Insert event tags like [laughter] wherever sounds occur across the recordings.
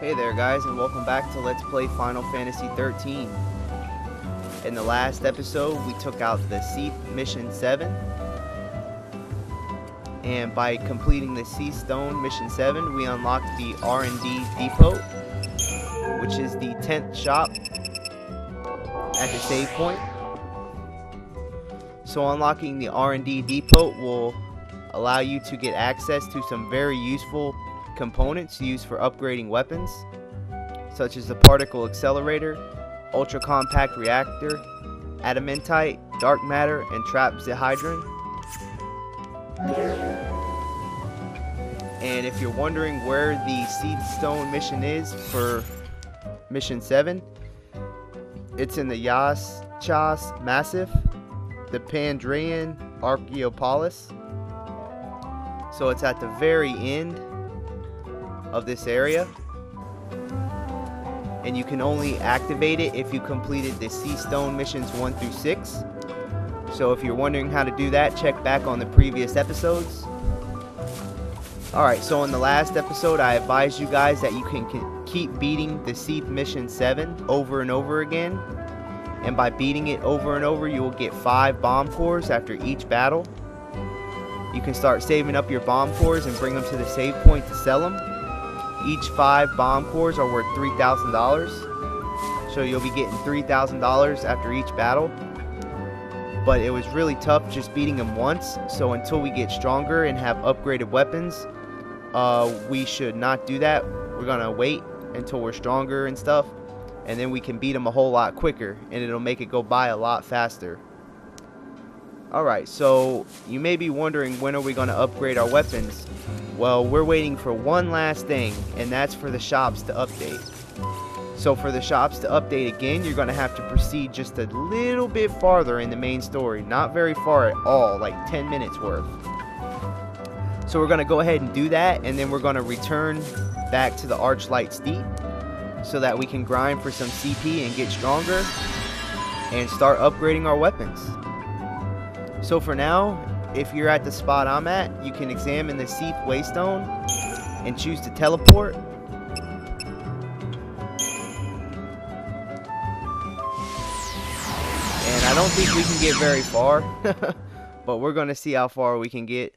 Hey there guys and welcome back to Let's Play Final Fantasy 13. In the last episode we took out the Cie'th Mission 7 and by completing the Cie'th Stone Mission 7 we unlocked the R&D Depot which is the 10th shop at the save point. So unlocking the R&D Depot will allow you to get access to some very useful components used for upgrading weapons, such as the particle accelerator, ultra compact reactor, adamantite, dark matter, and trapezohedron. And if you're wondering where the Cie'th Stone mission is for mission 7, it's in the Yas Chas Massif, the Pandrean Archaeopolis. So it's at the very end of this area. And you can only activate it if you completed the Cie'th Stone missions 1 through 6. So if you're wondering how to do that, check back on the previous episodes. Alright, so in the last episode, I advised you guys that you can keep beating the Cie'th Mission 7 over and over again. And by beating it over and over, you will get 5 bomb cores after each battle. You can start saving up your bomb cores and bring them to the save point to sell them. Each five bomb cores are worth $3,000. So you'll be getting $3,000 after each battle. But it was really tough just beating them once. So until we get stronger and have upgraded weapons, uh, we should not do that. We're going to wait until we're stronger and stuff. And then we can beat them a whole lot quicker. And it'll make it go by a lot faster. Alright, so you may be wondering when are we going to upgrade our weapons. Well, we're waiting for one last thing, and that's for the shops to update. So for the shops to update again, you're going to have to proceed just a little bit farther in the main story. Not very far at all, like 10 minutes worth. So we're going to go ahead and do that, and then we're going to return back to the Archylte Steppe so that we can grind for some CP and get stronger and start upgrading our weapons. So for now, if you're at the spot I'm at, you can examine the Cie'th Waystone and choose to teleport. And I don't think we can get very far, [laughs] but we're going to see how far we can get.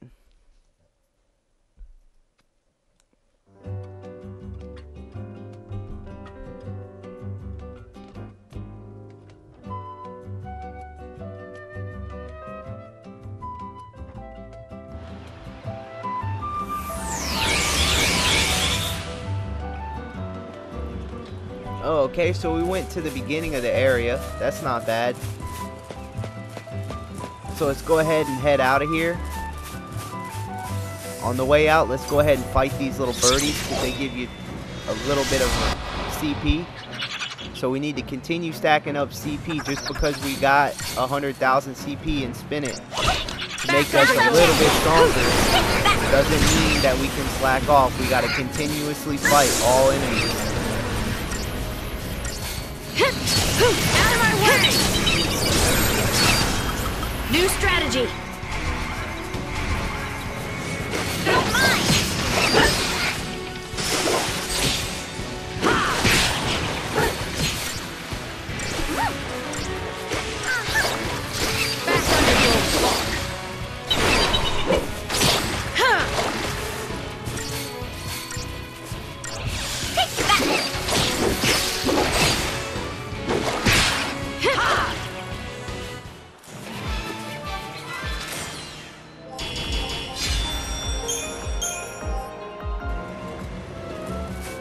Okay, so we went to the beginning of the area. That's not bad. So let's go ahead and head out of here. On the way out, let's go ahead and fight these little birdies because they give you a little bit of uh, CP. So we need to continue stacking up CP just because we got 100,000 CP and spin it to make us a little bit stronger doesn't mean that we can slack off. We got to continuously fight all enemies. New strategy.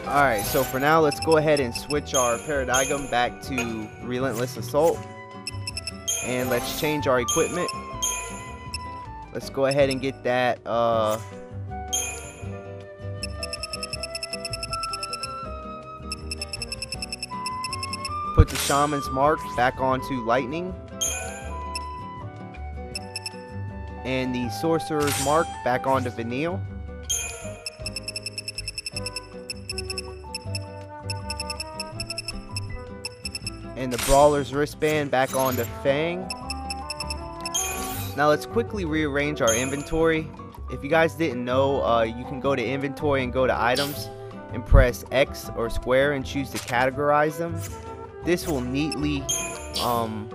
Alright, so for now, let's go ahead and switch our Paradigm back to Relentless Assault. And let's change our equipment. Let's go ahead and get that, uh... Put the Shaman's Mark back onto Lightning. And the Sorcerer's Mark back onto Vanille. Brawler's wristband back onto Fang. Now let's quickly rearrange our inventory. If you guys didn't know, uh, you can go to inventory and go to items. and press X or square and choose to categorize them. This will neatly um,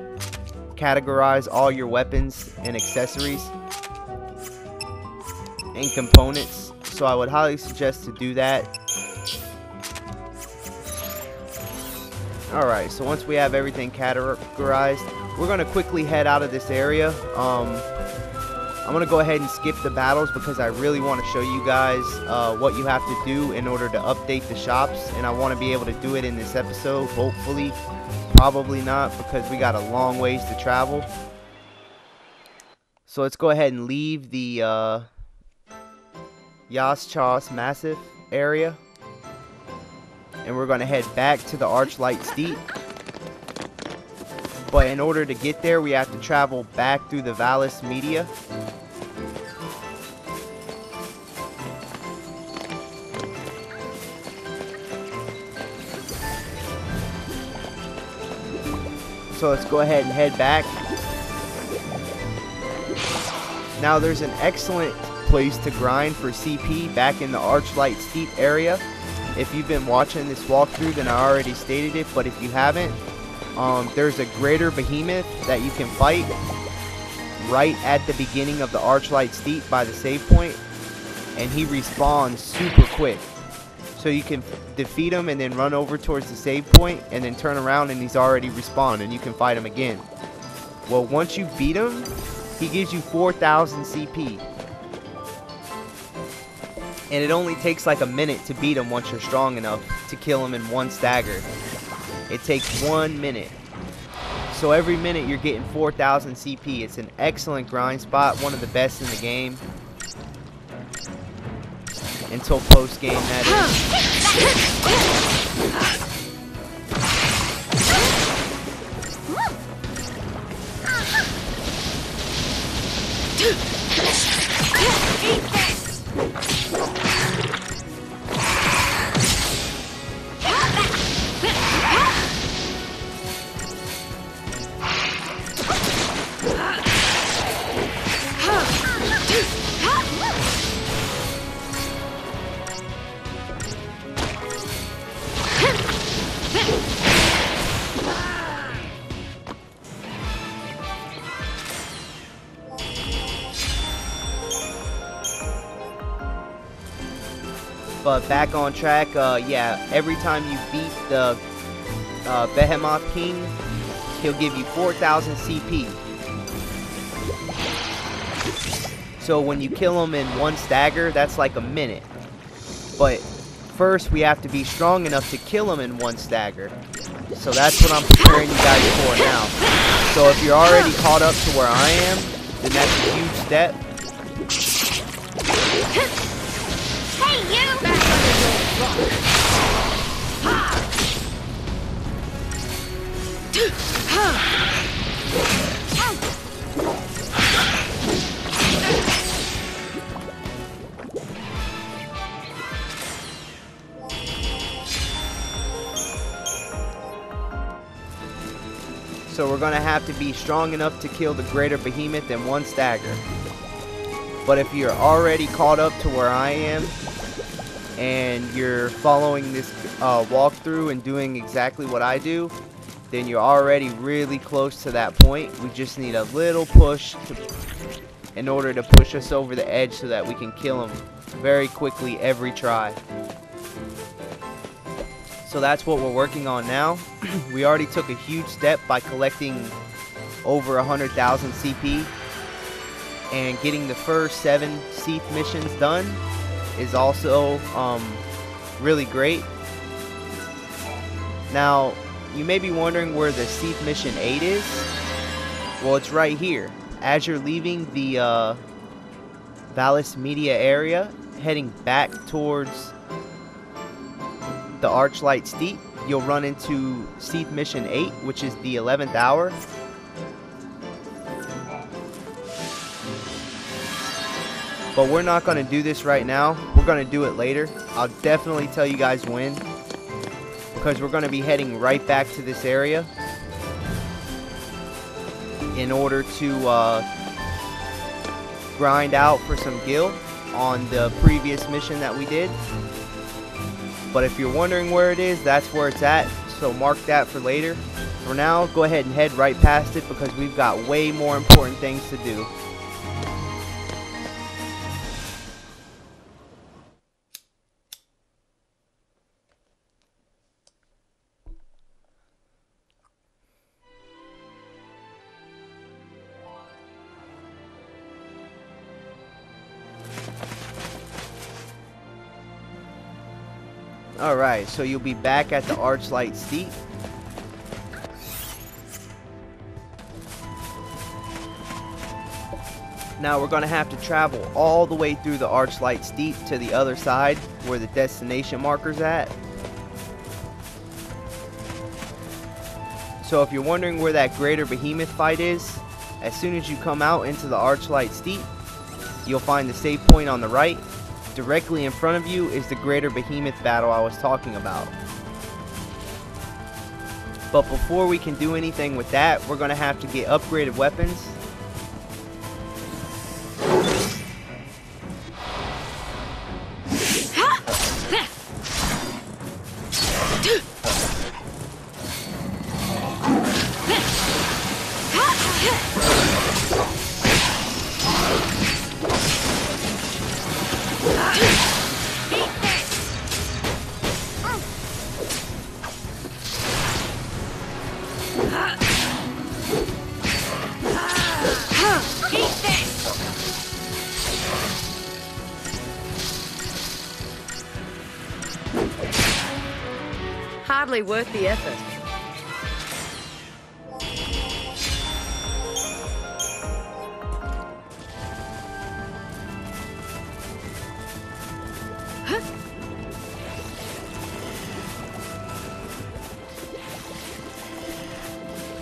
categorize all your weapons and accessories and components. So I would highly suggest to do that. Alright, so once we have everything categorized, we're going to quickly head out of this area. Um, I'm going to go ahead and skip the battles because I really want to show you guys uh, what you have to do in order to update the shops. And I want to be able to do it in this episode, hopefully. Probably not because we got a long ways to travel. So let's go ahead and leave the uh, Yaschas Massif area. And we're going to head back to the Archylte Steppe. But in order to get there, we have to travel back through the Vallis Media. So let's go ahead and head back. Now there's an excellent place to grind for CP back in the Archylte Steppe area. If you've been watching this walkthrough, then I already stated it, but if you haven't, um, there's a greater behemoth that you can fight right at the beginning of the Archylte Steppe by the save point, and he respawns super quick. So you can defeat him and then run over towards the save point and then turn around and he's already respawned and you can fight him again. Well, once you beat him, he gives you 4,000 CP. And it only takes like a minute to beat him once you're strong enough to kill him in one stagger. It takes one minute. So every minute you're getting 4,000 CP. It's an excellent grind spot, one of the best in the game until post game that is. But back on track. Uh, yeah, every time you beat the uh, Behemoth King, he'll give you 4,000 CP. So when you kill him in one stagger, that's like a minute. But first, we have to be strong enough to kill him in one stagger. So that's what I'm preparing you guys for now. So if you're already caught up to where I am, then that's a huge step. So we're going to have to be strong enough to kill the greater behemoth in one stagger. But if you're already caught up to where I am, and you're following this uh, walkthrough and doing exactly what I do, then you're already really close to that point. We just need a little push to, in order to push us over the edge so that we can kill him very quickly every try. So that's what we're working on now. [clears throat] we already took a huge step by collecting over 100,000 CP and getting the first seven Cie'th missions done is also um, really great. Now, you may be wondering where the Cie'th Mission 8 is. Well, it's right here. As you're leaving the uh, Vallis Media area, heading back towards the Archylte Steppe, you'll run into Cie'th Mission 8, which is the 11th hour. But we're not going to do this right now. We're going to do it later. I'll definitely tell you guys when. Because we're going to be heading right back to this area. In order to uh, grind out for some gil on the previous mission that we did. But if you're wondering where it is, that's where it's at. So mark that for later. For now, go ahead and head right past it because we've got way more important things to do. Alright, so you'll be back at the Archylte Steppe. Now we're going to have to travel all the way through the Archylte Steppe to the other side where the destination marker's at. So if you're wondering where that Greater Behemoth fight is, as soon as you come out into the Archylte Steppe, you'll find the save point on the right Directly in front of you is the Greater Behemoth battle I was talking about. But before we can do anything with that, we're going to have to get upgraded weapons. Worth the effort.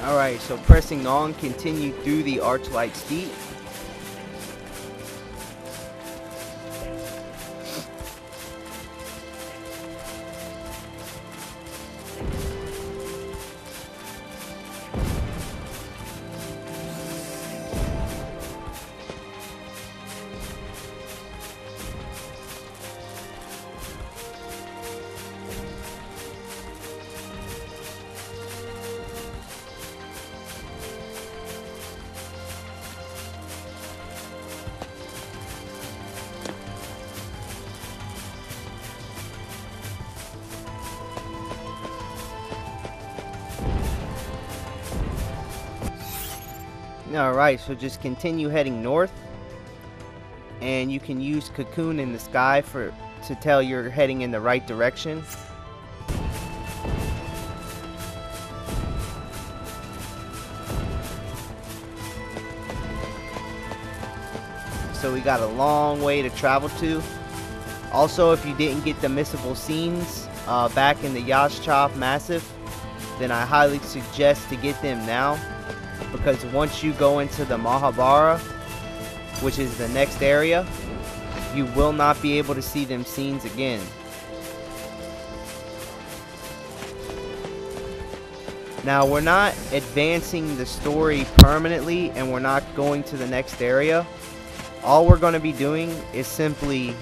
Alright, so pressing on, continue through the Archylte Steppe. Alright, so just continue heading north. And you can use Cocoon in the sky for to tell you're heading in the right direction. So we got a long way to travel to. Also, if you didn't get the missable scenes uh, back in the Yaschas Massif, then I highly suggest to get them now because once you go into the Mah'habara, which is the next area, you will not be able to see them scenes again. Now, we're not advancing the story permanently and we're not going to the next area. All we're going to be doing is simply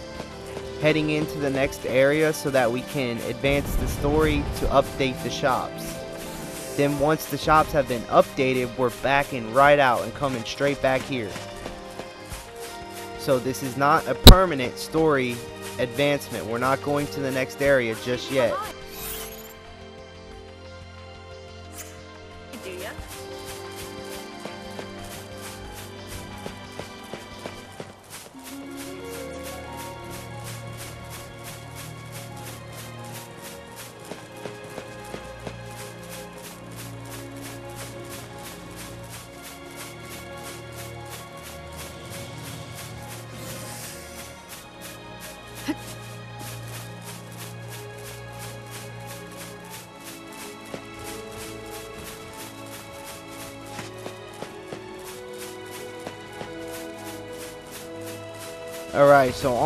heading into the next area so that we can advance the story to update the shops. Then once the shops have been updated, we're backing right out and coming straight back here. So this is not a permanent story advancement. We're not going to the next area just yet.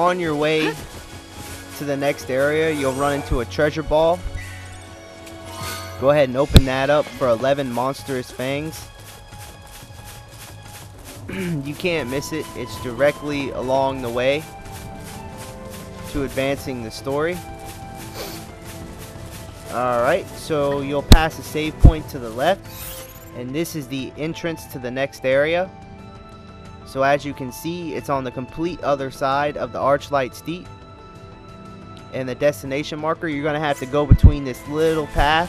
On your way to the next area, you'll run into a treasure ball. Go ahead and open that up for 11 monstrous fangs. [clears throat] you can't miss it. It's directly along the way to advancing the story. Alright, so you'll pass a save point to the left, and this is the entrance to the next area. So as you can see, it's on the complete other side of the Archylte Steppe. And the destination marker, you're going to have to go between this little path.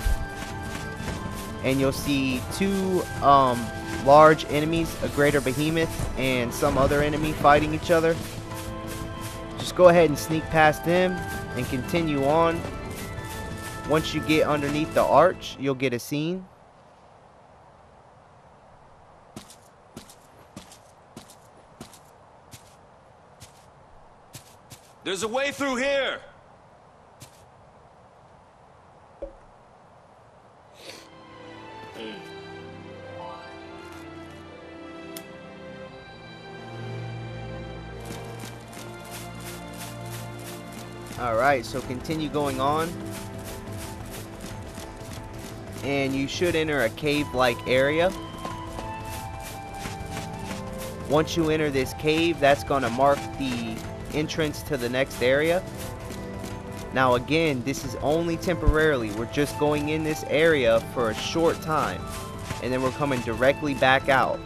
And you'll see two um, large enemies, a greater behemoth and some other enemy fighting each other. Just go ahead and sneak past them and continue on. Once you get underneath the arch, you'll get a scene. There's a way through here! Alright, so continue going on. And you should enter a cave-like area. Once you enter this cave, that's going to mark the entrance to the next area. Now again, this is only temporarily. We're just going in this area for a short time. And then we're coming directly back out.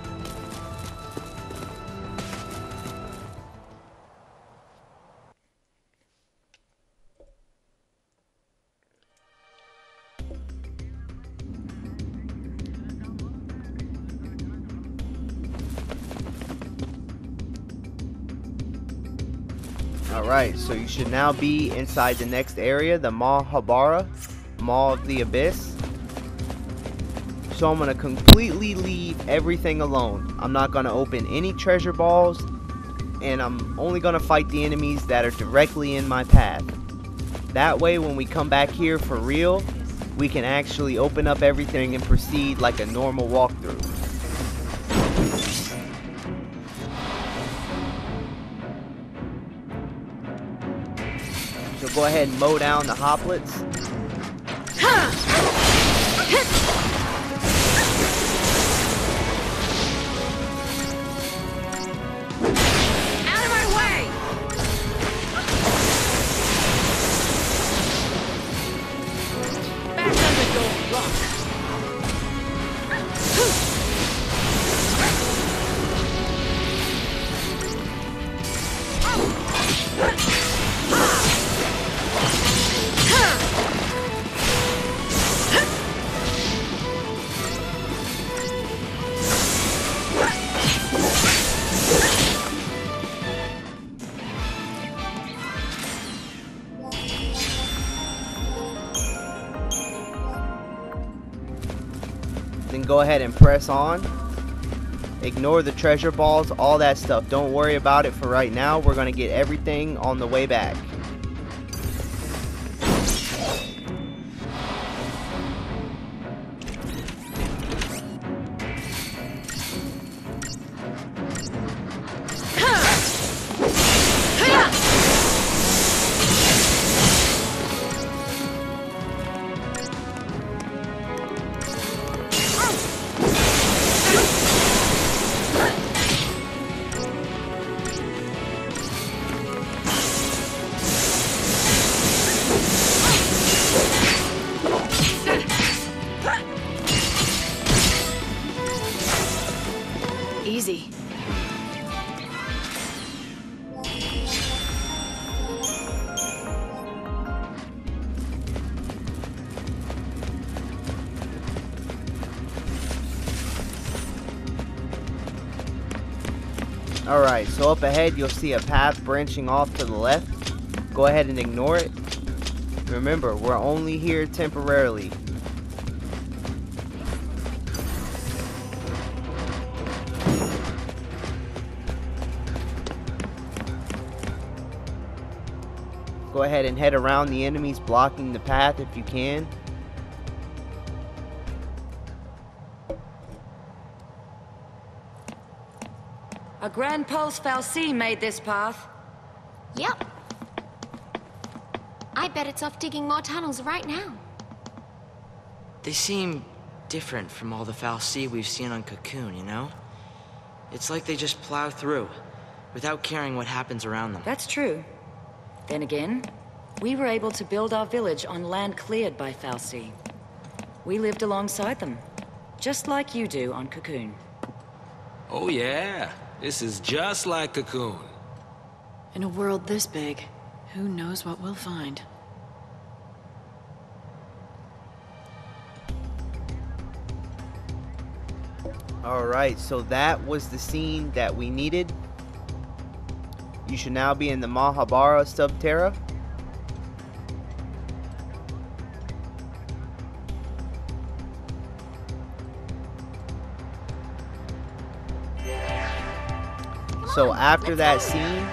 So you should now be inside the next area, the Mah'habara, Maw of the Abyss. So I'm going to completely leave everything alone. I'm not going to open any treasure balls, and I'm only going to fight the enemies that are directly in my path. That way, when we come back here for real, we can actually open up everything and proceed like a normal walkthrough. So go ahead and mow down the hoplits. Press on. Ignore the treasure balls, all that stuff. Don't worry about it for right now. We're going to get everything on the way back. Alright, so up ahead you'll see a path branching off to the left. Go ahead and ignore it. Remember, we're only here temporarily. Go ahead and head around the enemies blocking the path if you can. A Grand Pulse Fal'Cie made this path. Yep. I bet it's off digging more tunnels right now. They seem different from all the Fal'Cie we've seen on Cocoon, you know? It's like they just plow through, without caring what happens around them. That's true. Then again, we were able to build our village on land cleared by fal'Cie. We lived alongside them, just like you do on Cocoon. Oh yeah, this is just like Cocoon. In a world this big, who knows what we'll find. Alright, so that was the scene that we needed. You should now be in the Mah'habara Subterra. So after that scene,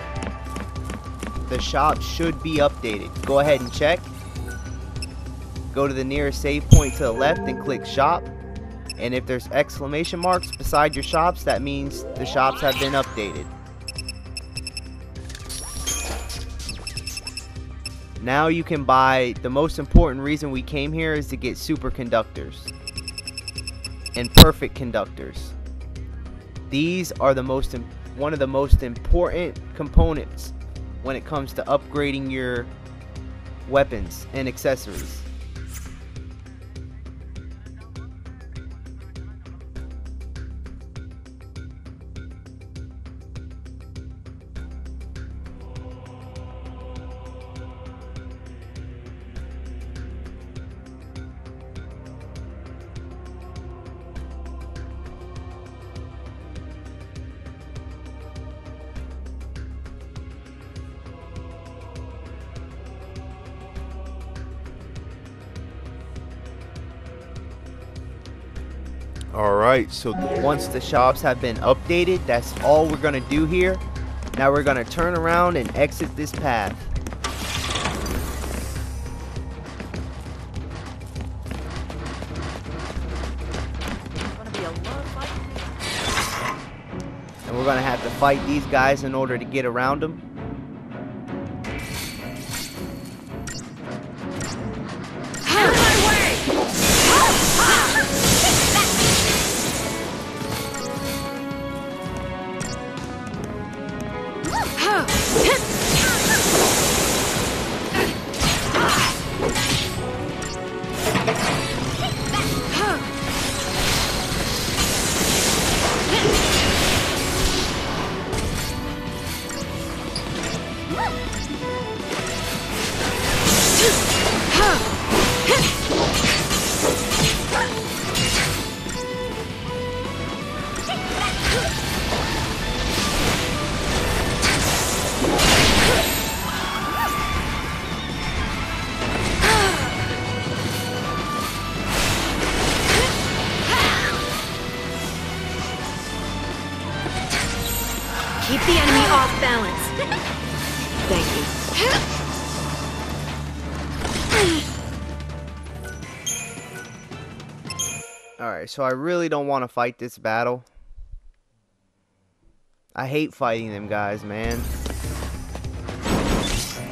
the shop should be updated. Go ahead and check. Go to the nearest save point to the left and click shop. And if there's exclamation marks beside your shops, that means the shops have been updated. Now you can buy, the most important reason we came here is to get superconductors and perfect conductors. These are the most, im- one of the most important components when it comes to upgrading your weapons and accessories. Alright, so once the shops have been updated, that's all we're to do here. Now we're to turn around and exit this path. And we're to have to fight these guys in order to get around them. So I really don't want to fight this battle. I hate fighting them guys, man.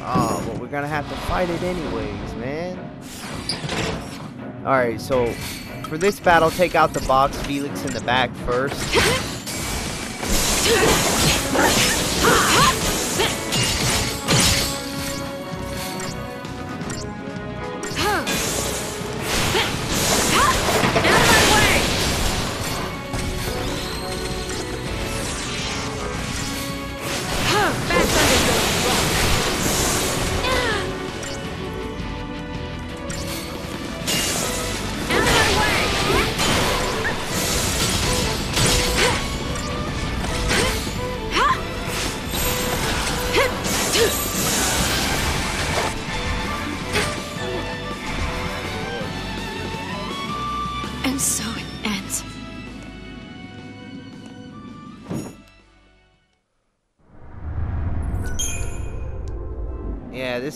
Oh, but we're gonna have to fight it anyways, man. Alright, so for this battle, take out the box Felix in the back first.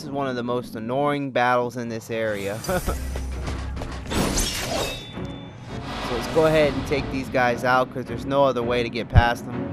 This is one of the most annoying battles in this area. [laughs] so let's go ahead and take these guys out because there's no other way to get past them.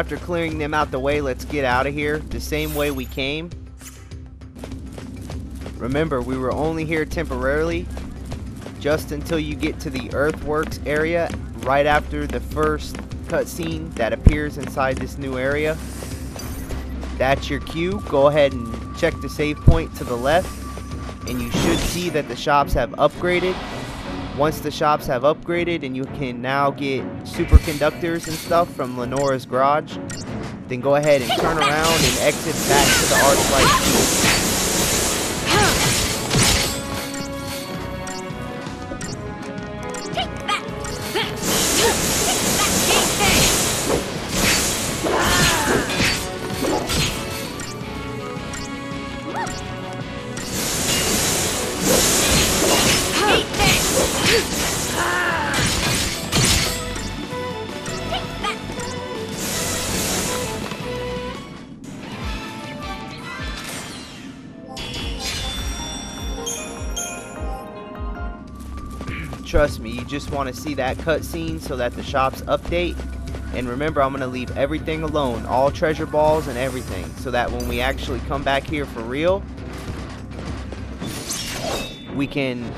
After clearing them out the way, let's get out of here the same way we came. Remember, we were only here temporarily, just until you get to the earthworks area right after the first cutscene that appears inside this new area. That's your cue. Go ahead and check the save point to the left, and you should see that the shops have upgraded. Once the shops have upgraded and you can now get superconductors and stuff from Lenora's garage, then go ahead and turn around and exit back to the Archylte just want to see that cutscene so that the shops update. And remember, I'm going to leave everything alone, all treasure balls and everything, so that when we actually come back here for real, we can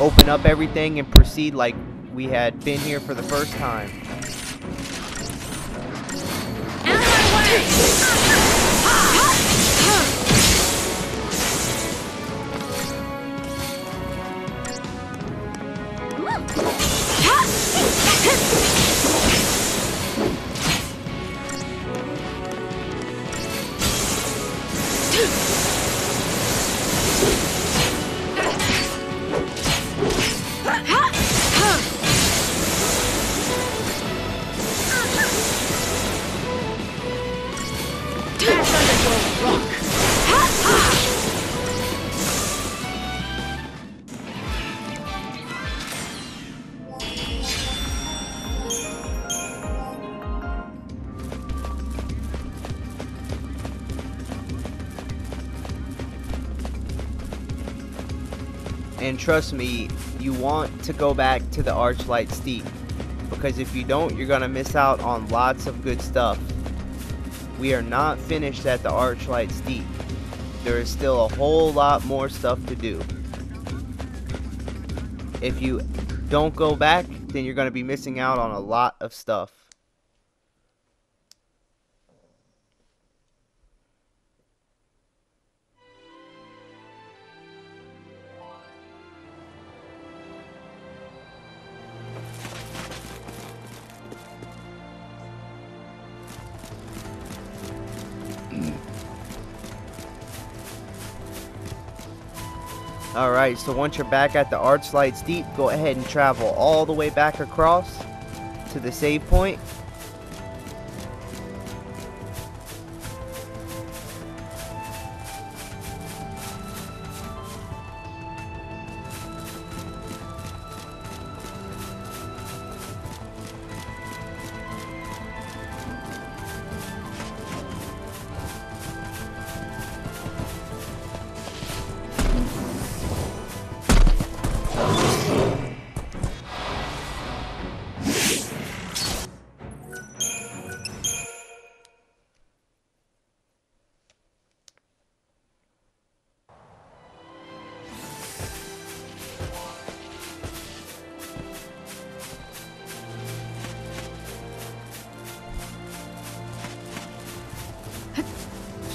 open up everything and proceed like we had been here for the first time. Trust me, you want to go back to the Archylte Steppe. Because if you don't, you're going to miss out on lots of good stuff. We are not finished at the Archylte Steppe. There is still a whole lot more stuff to do. If you don't go back, then you're going to be missing out on a lot of stuff. Alright, so once you're back at the Archylte Deep, go ahead and travel all the way back across to the save point.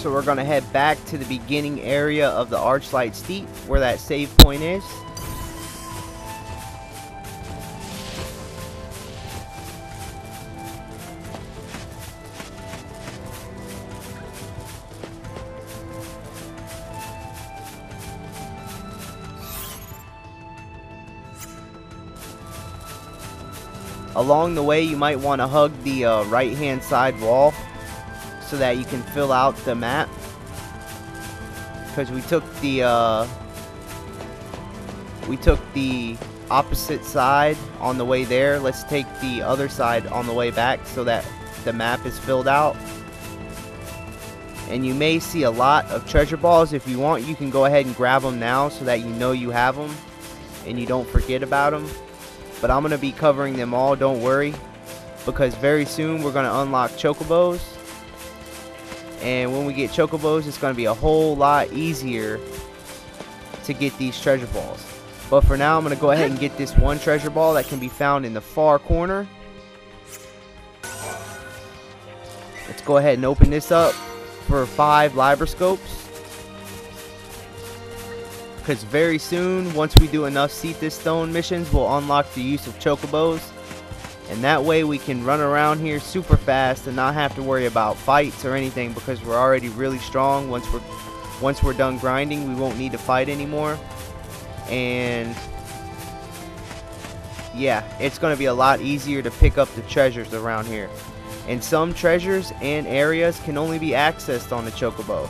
So we're going to head back to the beginning area of the Archylte Steppe, where that save point is. Along the way, you might want to hug the uh, right-hand side wall so that you can fill out the map. Because we took the uh, we took the opposite side on the way there. Let's take the other side on the way back so that the map is filled out. And you may see a lot of treasure balls. If you want, you can go ahead and grab them now so that you know you have them and you don't forget about them. But I'm going to be covering them all, don't worry. because very soon we're going to unlock chocobos. And when we get chocobos, it's going to be a whole lot easier to get these treasure balls. But for now, I'm going to go ahead and get this one treasure ball that can be found in the far corner. Let's go ahead and open this up for five Librascopes. Because very soon, once we do enough Cie'th Stone missions, we'll unlock the use of Chocobos. And that way we can run around here super fast and not have to worry about fights or anything because we're already really strong. Once we're once we're done grinding, we won't need to fight anymore. And yeah, it's going to be a lot easier to pick up the treasures around here. And some treasures and areas can only be accessed on the Chocobo.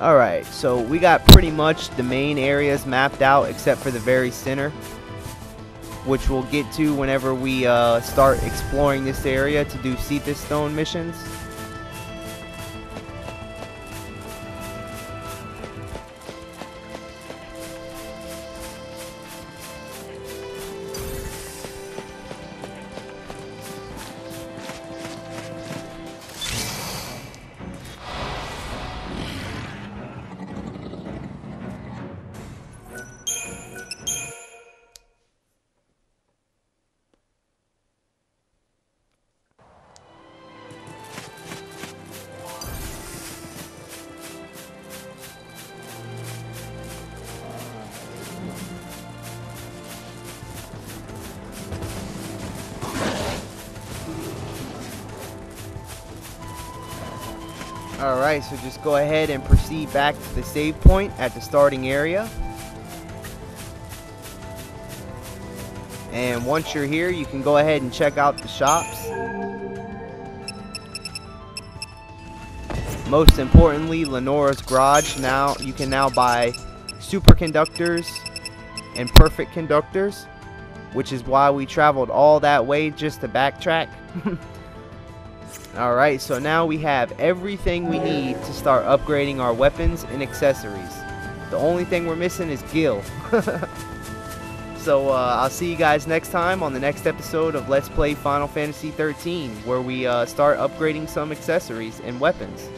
Alright, so we got pretty much the main areas mapped out except for the very center. Which we'll get to whenever we uh, start exploring this area to do Cie'th Stone missions. Alright, so just go ahead and proceed back to the save point at the starting area. And once you're here, you can go ahead and check out the shops. Most importantly, Lenora's Garage. Now, you can now buy superconductors and perfect conductors, which is why we traveled all that way just to backtrack. [laughs] Alright, so now we have everything we need to start upgrading our weapons and accessories. The only thing we're missing is Gil. [laughs] so uh, I'll see you guys next time on the next episode of Let's Play Final Fantasy 13, where we uh, start upgrading some accessories and weapons.